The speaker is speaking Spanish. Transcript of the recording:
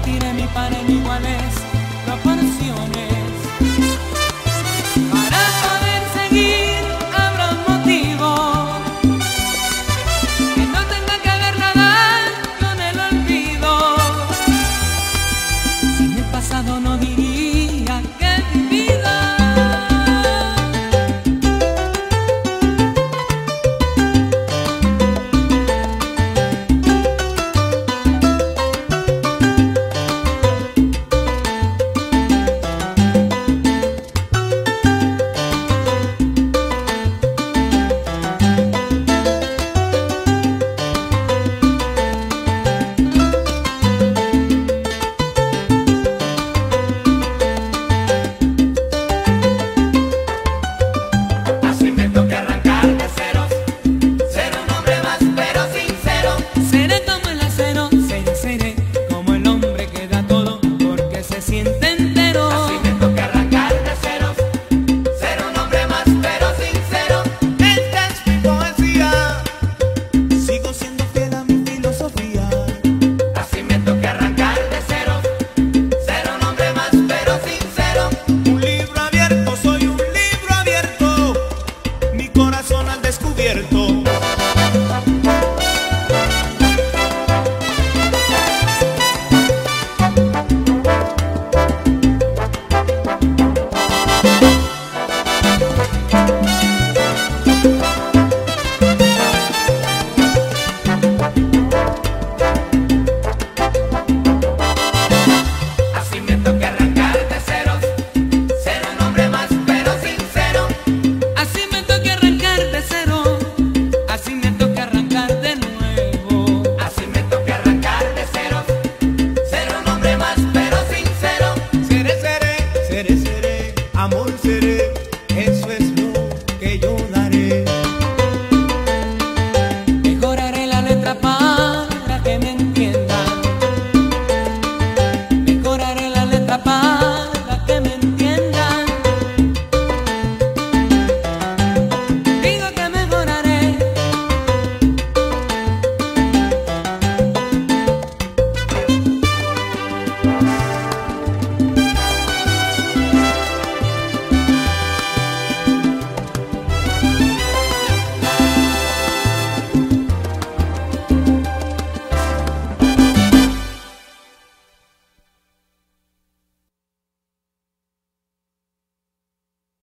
convertir en mi pan en iguales.